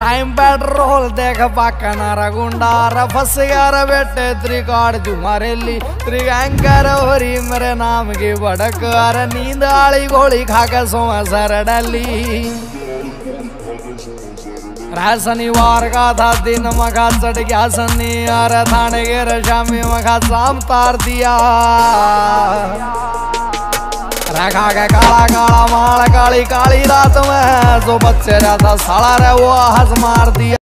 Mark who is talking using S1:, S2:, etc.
S1: Time petrol देख पकनार गुंडार फसगार बेटे त्रिकाड़ जुमारेली त्रिगंकर होरी मेरे नाम की भड़कार नींद आली गोली खाकर सोमा सर डली शनिवार का था दिन मखा चढ़ गया सनी और थाने के रशामी मखा शाम तार दिया ਮੈਂ ਖਾ ਕੇ ਕਾਲਾ ਕਾਲਾ ਮਾਲ, ਕਾਲੀ ਕਾਲੀ ਰਾਤ ਮੈਂ। ਸੋ ਬੱਚੇ ਦਾ ਸਾਲਾ ਰਹਿ, ਉਹ ਹਸ ਮਾਰਦੀ